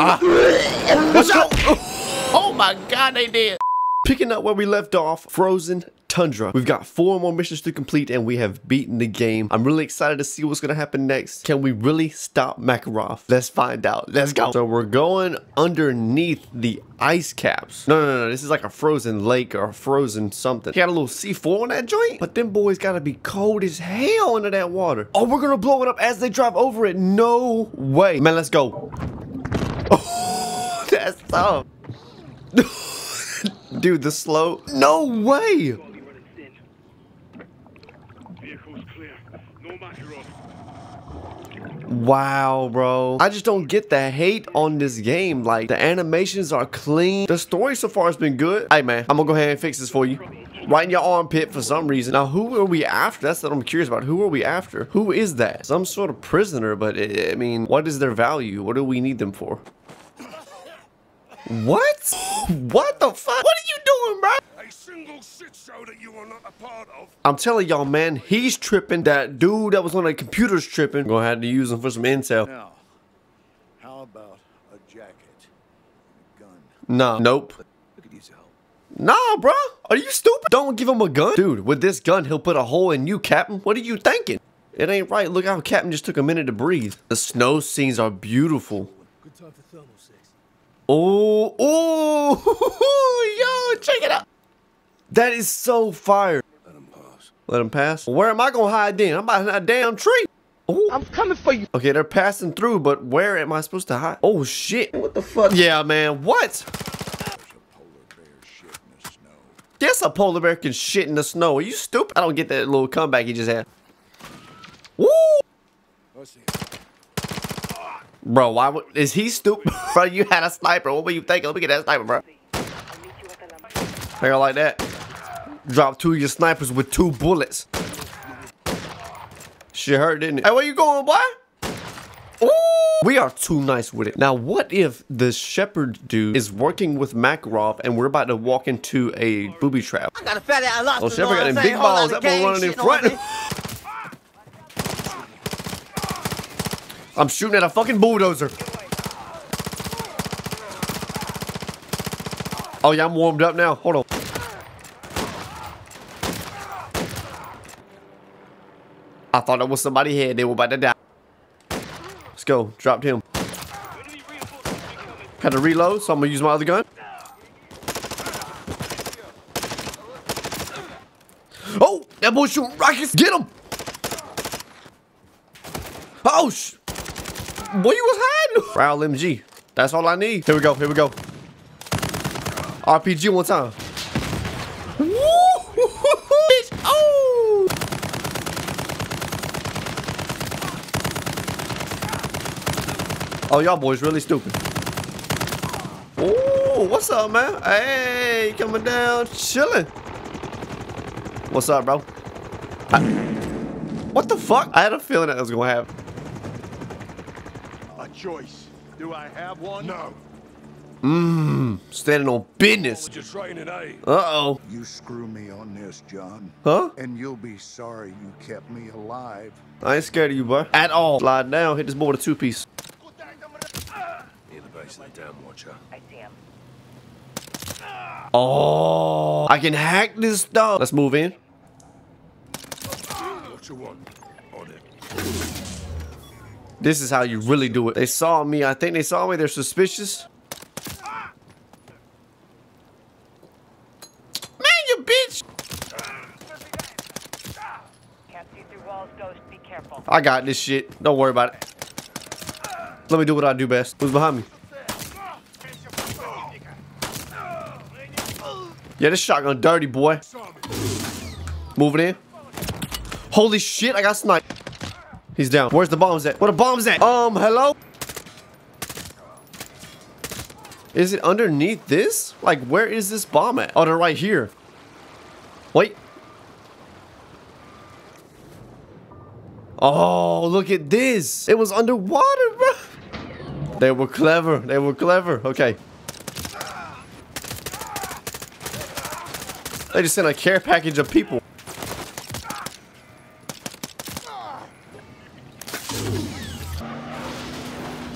Ah. Watch out. Oh my god, they did. Picking up where we left off, Frozen Tundra. We've got four more missions to complete and we have beaten the game. I'm really excited to see what's going to happen next. Can we really stop Makarov? Let's find out. Let's go. So we're going underneath the ice caps. No, no, no. This is like a frozen lake or a frozen something. Got a little C4 on that joint? But them boys got to be cold as hell under that water. Oh, we're going to blow it up as they drive over it. No way. Man, let's go. That's tough. Dude, the slow. No way. Vehicle's clear. No Makarov. Wow, bro. I just don't get the hate on this game. Like, the animations are clean. The story so far has been good. Hey, man, I'm gonna go ahead and fix this for you. Right in your armpit for some reason. Now, who are we after? That's what I'm curious about. Who are we after? Who is that? Some sort of prisoner, but eh, I mean, what is their value? What do we need them for? What? What the fuck? What are you doing, bro? A single shit show that you are not a part of. I'm telling y'all, man, he's tripping. That dude that was on the computer's tripping. Gonna have to use him for some intel. Now, how about a jacket? a Gun. Nah. Nope. Look at these. Nah, bro. Are you stupid? Don't give him a gun. Dude, with this gun, he'll put a hole in you, Captain. What are you thinking? It ain't right. Look how Captain just took a minute to breathe. The snow scenes are beautiful. Good time for thermal six. Oh, oh, yo, check it out. That is so fire. Let him pass. Let him pass. Where am I gonna hide then? I'm behind a damn tree. Oh, I'm coming for you. okay, they're passing through, but where am I supposed to hide? Oh shit. What the fuck? Yeah, man. What? There's a polar bear shit in the snow. Yes, a polar bear can shit in the snow. Are you stupid? I don't get that little comeback he just had. Woo! Bro, why would, is he stupid? bro, you had a sniper. What were you thinking? Let me get that sniper, bro. Hang on like that. Drop two of your snipers with two bullets. Shit hurt, didn't it? Hey, where you going, boy? Ooh, we are too nice with it. Now, what if the shepherd dude is working with Makarov and we're about to walk into a booby trap? I got a fat ass. Oh, shepherd got them big balls. That boy running in front. I'm shooting at a fucking bulldozer. Oh yeah, I'm warmed up now. Hold on. I thought it was somebody here. They were about to die. Let's go. Dropped him. Had to reload, so I'm gonna use my other gun. Oh, that boy shooting rockets. Get him. Oh, sh Boy, you was hiding. Prowl MG. That's all I need. Here we go. Here we go. RPG one time. Woo! Bitch. Oh! Oh, y'all boys really stupid. Oh, what's up, man? Hey, coming down, chilling. What's up, bro? I- what the fuck? I had a feeling that was gonna happen. A choice. Do I have one? No. Mmm, standing on business. Just training, eh? Uh-oh. You screw me on this, John. Huh? And you'll be sorry you kept me alive. I ain't scared of you, boy. At all. Slide down, hit this board with a two-piece. Near the base of the dam watcher. I see him. Oh, I can hack this stuff. Let's move in. Watcher one. On it. This is how you really do it. They saw me. I think they saw me. They're suspicious. Man, you bitch. I got this shit. Don't worry about it. Let me do what I do best. Who's behind me? Yeah, this shotgun dirty, boy. Moving in. Holy shit, I got sniped. He's down. Where's the bombs at? Where the bombs at? Um, hello? Is it underneath this? Like, where is this bomb at? Oh, they're right here. Wait. Oh, look at this. It was underwater, bro. They were clever. They were clever. Okay. They just sent a care package of people.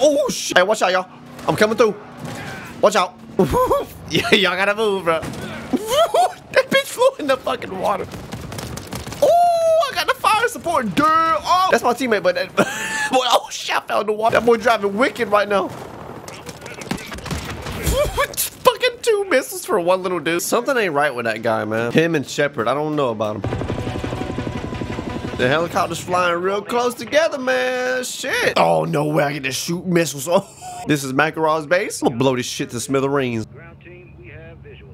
Oh, shit. Hey, watch out, y'all. I'm coming through. Watch out. yeah, y'all gotta move, bro. that bitch flew in the fucking water. Oh, I got the fire support. Dude. Oh, that's my teammate, but that, boy, oh shit, I fell in the water. That boy driving wicked right now. fucking two missiles for one little dude. Something ain't right with that guy, man. Him and Shepherd, I don't know about him. The helicopter's flying real close together, man. Shit. Oh, no way I get to shoot missiles. Oh. This is Makarov's base. I'm gonna blow this shit to smithereens. Ground team, we have visual.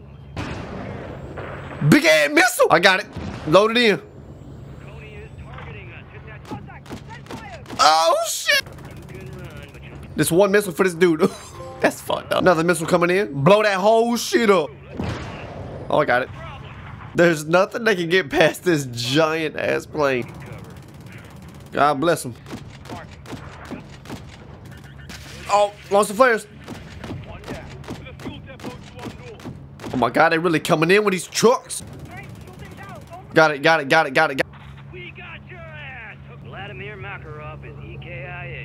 Big ass missile. I got it. Load it in. Konni is targeting us. Hit that contact. Send fire. Oh, shit. You can run, but you This one missile for this dude. That's fucked up. Another missile coming in. Blow that whole shit up. Oh, I got it. There's nothing that can get past this giant ass plane. God bless him. Oh, lost the flares. Oh my god, they're really coming in with these trucks. Got it, got it, got it, got it. Got.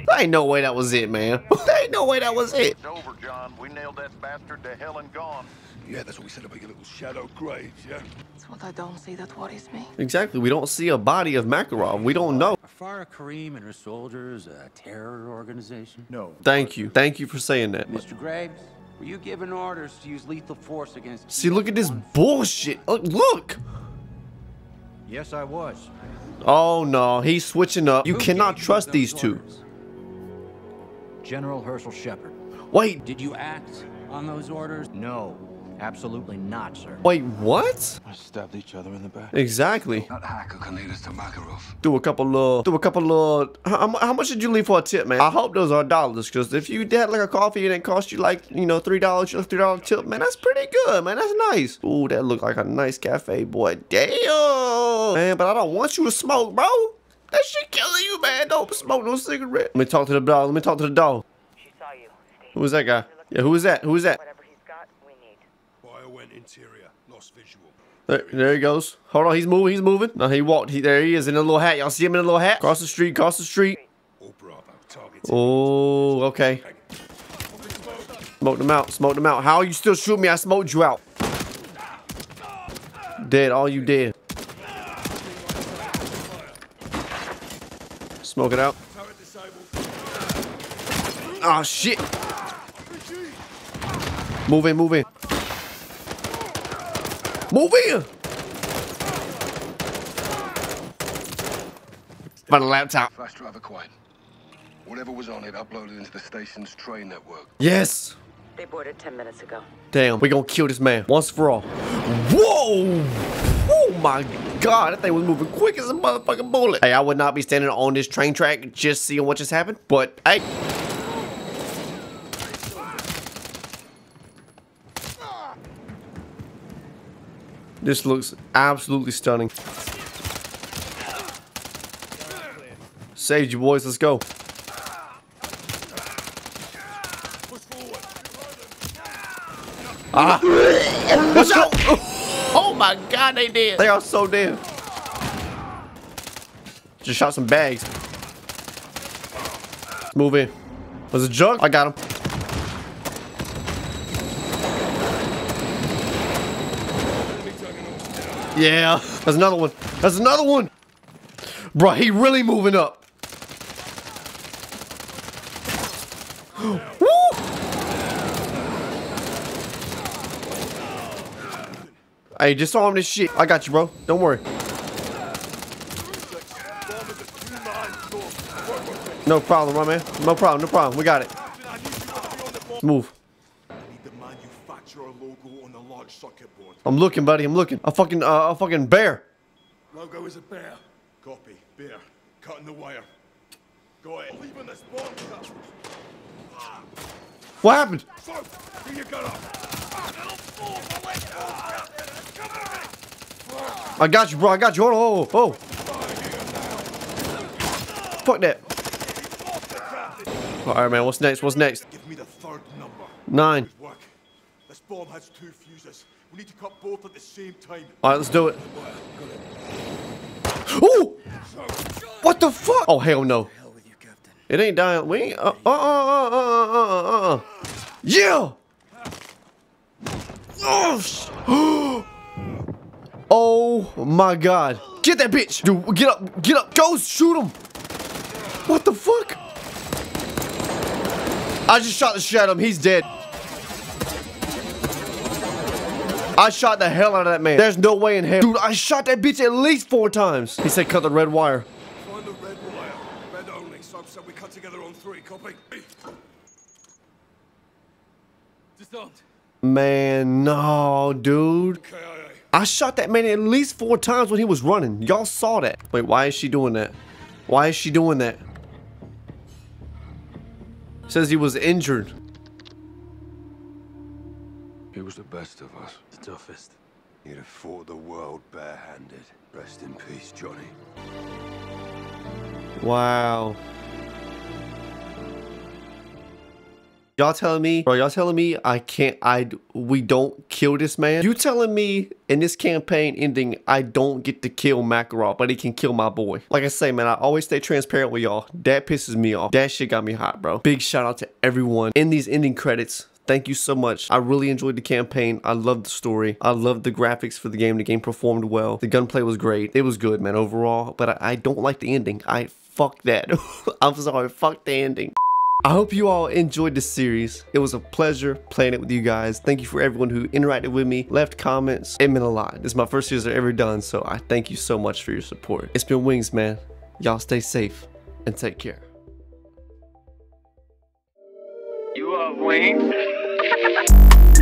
There ain't no way that was it, man. there ain't no way that was it. It's over, John. We nailed that bastard to hell and gone. Yeah, that's what we said about your little shadow graves, yeah? It's what I don't see that worries me. Exactly. We don't see a body of Makarov. We don't know. Are Farah Karim and her soldiers a terror organization? No. Thank you. Thank you for saying that. Mr. Graves, were you given orders to use lethal force against... See, look at this bullshit. Look, look. Yes, I was. Oh no, he's switching up. You Who cannot trust those these two. General Herschel Shepherd. Wait, Did you act on those orders? No, absolutely not, sir. wait, what? I stabbed each other in the back. Exactly. That hacker can lead us to Makarov. Do a couple of, do a couple of. How, how much did you leave for a tip, man? I hope those are dollars, because if you had like a coffee and it cost you like, you know, three dollars, three dollar tip, man, that's pretty good, man. That's nice. Ooh, that looked like a nice cafe, boy. Damn, man. But I don't want you to smoke, bro. That shit killing you, man. Don't smoke no cigarette. Let me talk to the dog. Let me talk to the dog. She saw you. Stay Who is that guy? Yeah, who was that? Who was that? Whatever he's got, we need. Bio went interior. Lost visual. There, there he goes. Hold on, he's moving. He's moving. No, he walked. He, there he is in a little hat. Y'all see him in a little hat? Across the street. Across the street. All Bravo. Target. Oh, okay. Smoked him out. Smoked him out. How are you still shoot me? I smoked you out. Dead. All you dead. Smoke it out. Oh shit. Move in. Move in. Move in. By the laptop. Flash drive acquired. Whatever was on it uploaded into the station's train network. Yes. They boarded 10 minutes ago. Damn, we gonna kill this man once for all. Whoa! Oh my god, that thing was moving quick as a motherfucking bullet. Hey, I would not be standing on this train track just seeing what just happened, but hey. This looks absolutely stunning. Saved you boys, let's go. Ah! Watch out! Oh my god, they did. They are so dead. Just shot some bags. Move in. Was a jug? I got him. Yeah, there's another one. There's another one. Bro, he really moving up. Woo! Hey, disarm this shit. I got you, bro. Don't worry. No problem, my man. No problem, no problem. We got it. Move. Need the manufacturer logo on the large circuit board. I'm looking, buddy. I'm looking. A fucking, uh, a fucking bear. Logo is a bear. Copy. Bear. Cutting the wire. Go ahead. Leaving this bomb cut. What happened? So, who you got up? I got you, bro. I got you. Hold on. Oh, oh. Fuck that. All right, man. What's next? What's next? Give me the third number. Nine. Bomb has two fuses. We need to cut both at the same time. All right, let's do it. Ooh! What the fuck? Oh hell no! It ain't dying. We ain't. Uh uh uh uh uh uh uh. uh. Yeah! Oh, oh my god. Get that bitch! Dude, get up, get up, go shoot him! What the fuck? I just shot the shit out of him, he's dead. I shot the hell out of that man. There's no way in hell. Dude, I shot that bitch at least four times. He said cut the red wire. Find the red wire. Red only. So said we cut together on three. Copy. Disarmed. Man, no, dude. I shot that man at least four times when he was running. Y'all saw that. Wait, why is she doing that? Why is she doing that? Says he was injured. He was the best of us. The toughest. He'd have fought the world barehanded. Rest in peace, Johnny. Wow. Y'all telling me, bro, y'all telling me I can't, I, we don't kill this man? You telling me in this campaign ending, I don't get to kill Makarov, but he can kill my boy. Like I say, man, I always stay transparent with y'all. That pisses me off. That shit got me hot, bro. Big shout out to everyone in these ending credits. Thank you so much. I really enjoyed the campaign. I loved the story. I loved the graphics for the game. The game performed well. The gunplay was great. It was good, man, overall. But I, I don't like the ending. I fuck that. I'm sorry. Fuck the ending. I hope you all enjoyed this series. It was a pleasure playing it with you guys. Thank you for everyone who interacted with me, left comments. It meant a lot. This is my first series I've ever done, so I thank you so much for your support. It's been Wings, man. Y'all stay safe and take care. Are Wayne?